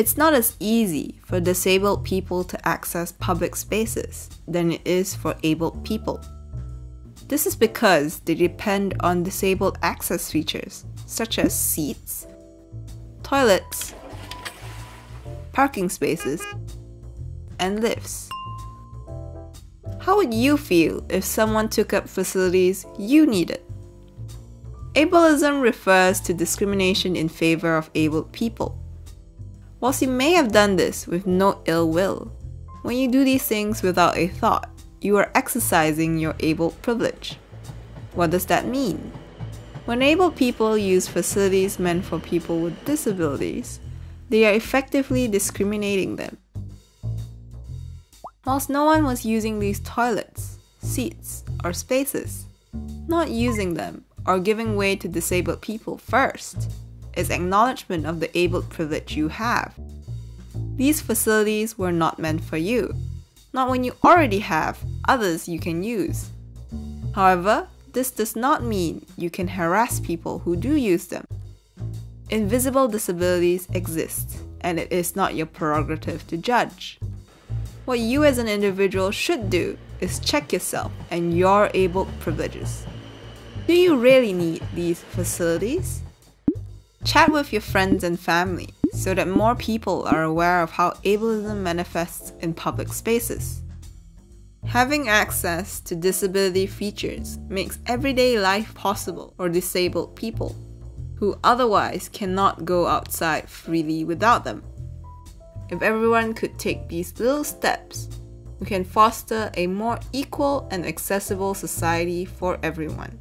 It's not as easy for disabled people to access public spaces than it is for abled people. This is because they depend on disabled access features such as seats, toilets, parking spaces, and lifts. How would you feel if someone took up facilities you needed? Ableism refers to discrimination in favor of abled people. Whilst you may have done this with no ill will, when you do these things without a thought, you are exercising your able privilege. What does that mean? When able people use facilities meant for people with disabilities, they are effectively discriminating them. Whilst no one was using these toilets, seats, or spaces, not using them or giving way to disabled people first is acknowledgement of the able privilege you have. These facilities were not meant for you, not when you already have others you can use. However, this does not mean you can harass people who do use them. Invisible disabilities exist, and it is not your prerogative to judge. What you as an individual should do is check yourself and your able privileges. Do you really need these facilities? Chat with your friends and family so that more people are aware of how ableism manifests in public spaces. Having access to disability features makes everyday life possible for disabled people who otherwise cannot go outside freely without them. If everyone could take these little steps, we can foster a more equal and accessible society for everyone.